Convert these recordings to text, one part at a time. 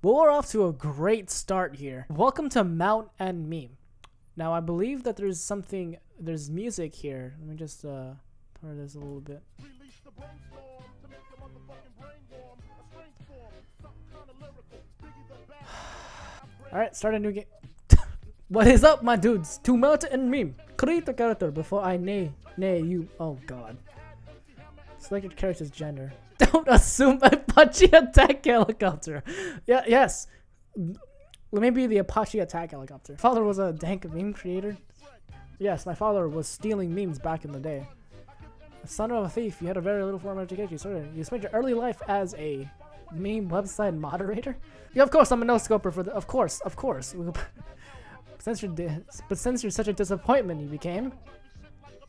Well, we're off to a great start here. Welcome to Mount and Meme. Now, I believe that there's something, there's music here. Let me just uh, turn this a little bit. Alright, start a new game. what is up, my dudes? To Mount and Meme. Create a character before I nay, nay you. Oh god. Select your character's gender. Don't assume Apache attack helicopter. Yeah, yes. Maybe the Apache attack helicopter. Father was a dank meme creator. Yes, my father was stealing memes back in the day. Son of a thief, you had a very little formal education. You spent your early life as a meme website moderator. Yeah, of course, I'm a no scoper for the. Of course, of course. since you're, but since you're such a disappointment, you became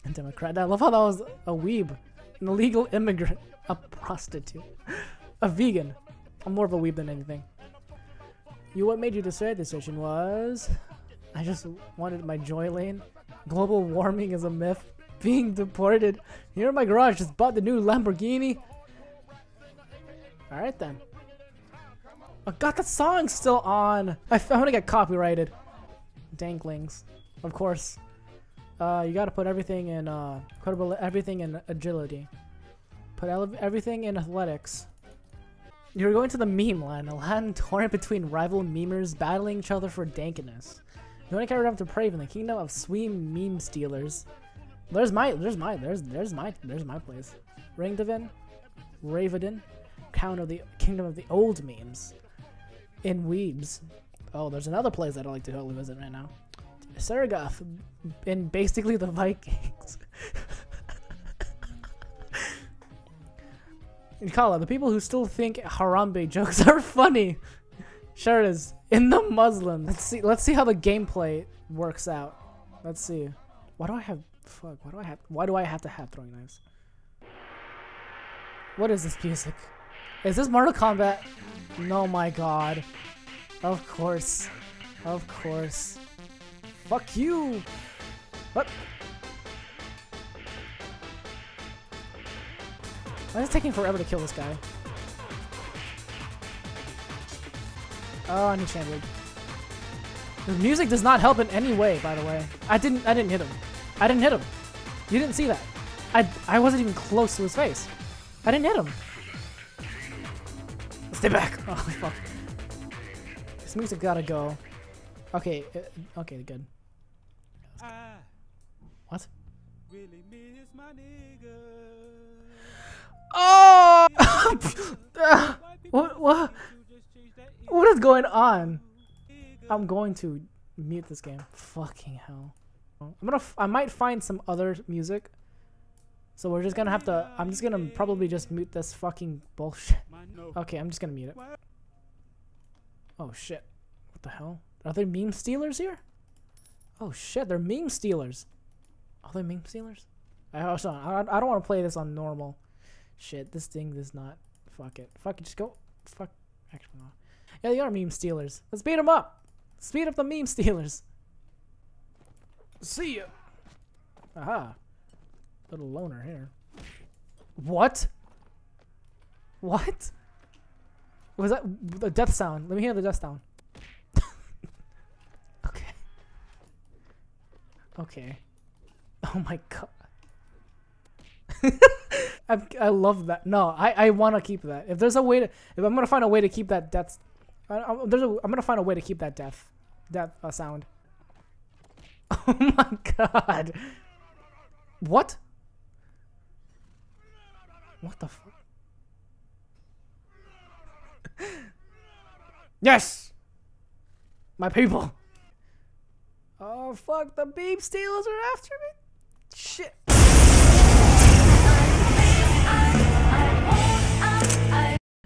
a Democrat. I love how that was a weeb, an illegal immigrant, a prostitute, a vegan. I'm more of a weeb than anything. You, what made you decide this decision was, I just wanted my joy lane. Global warming is a myth. Being deported. Here in my garage, just bought the new Lamborghini. Alright then. Oh god, that song's still on. I, I want to get copyrighted. Danklings. Of course. Uh, you gotta put everything in, uh, incredible, everything in agility. Put everything in athletics. You're going to the meme a land torn between rival memers battling each other for dankiness. You want to carry up to Prave in the kingdom of sweet meme stealers. There's my, there's my, there's, there's my, there's my place. Ringdevin, Ravedin, crown of the kingdom of the old memes. In Weebs. Oh, there's another place I'd like to totally visit right now. Saragoth, and basically the Vikings. Kala, the people who still think Harambe jokes are funny. Sure is. In the Muslim. Let's see. Let's see how the gameplay works out. Let's see. Why do I have? Fuck. Why do I have? Why do I have to have throwing knives? What is this music? Is this Mortal Kombat? No, my God. Of course. Of course. Fuck you. What? Why is it taking forever to kill this guy? Oh, I need Shandwig. The music does not help in any way, by the way. I didn't I didn't hit him. I didn't hit him. You didn't see that. I I wasn't even close to his face. I didn't hit him. Stay back. Oh fuck. This music gotta go. Okay, uh, okay, good. What? Really Oh! what, what? What is going on? I'm going to mute this game. Fucking hell. I'm gonna. I might find some other music. So we're just gonna have to. I'm just gonna probably just mute this fucking bullshit. Okay, I'm just gonna mute it. Oh shit. What the hell? Are there meme stealers here? Oh shit, they're meme stealers. Are they meme stealers? I, I, I don't want to play this on normal. Shit, this thing does not. Fuck it. Fuck it. Just go. Fuck. Actually, no. Yeah, they are meme stealers. Let's beat them up. Speed up the meme stealers. See ya. Aha. Little loner here. What? What? Was that the death sound? Let me hear the death sound. Okay. Oh my god. I, I love that. No, I, I want to keep that. If there's a way to, if I'm gonna find a way to keep that death, I, I, there's a, I'm gonna find a way to keep that death, death uh, sound. Oh my god. What? What the fuck? yes! My people! Oh fuck, the meme stealers are after me? Shit.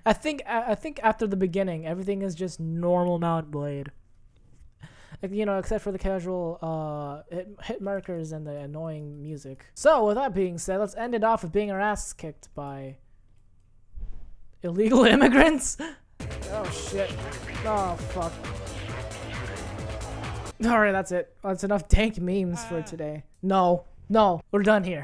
I think I think after the beginning, everything is just normal Mount Blade. You know, except for the casual uh, hit, hit markers and the annoying music. So, with that being said, let's end it off with being our ass kicked by illegal immigrants. oh shit! Oh fuck! All right, that's it. That's enough dank memes for uh. today. No, no, we're done here.